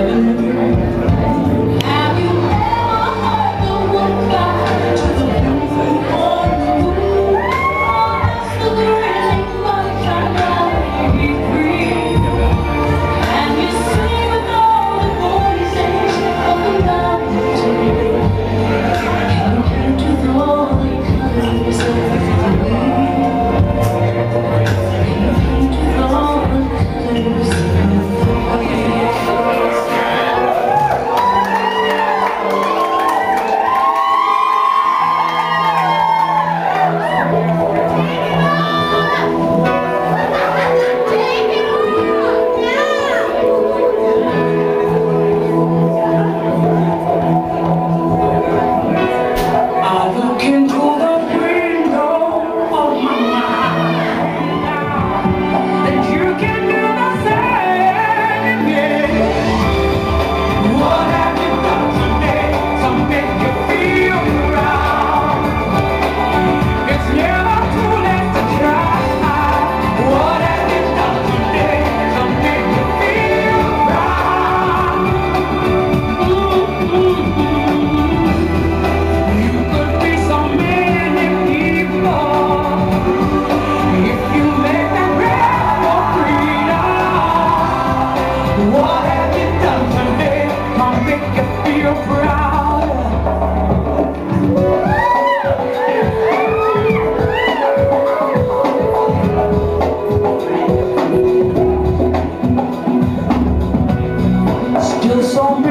heaven Still so many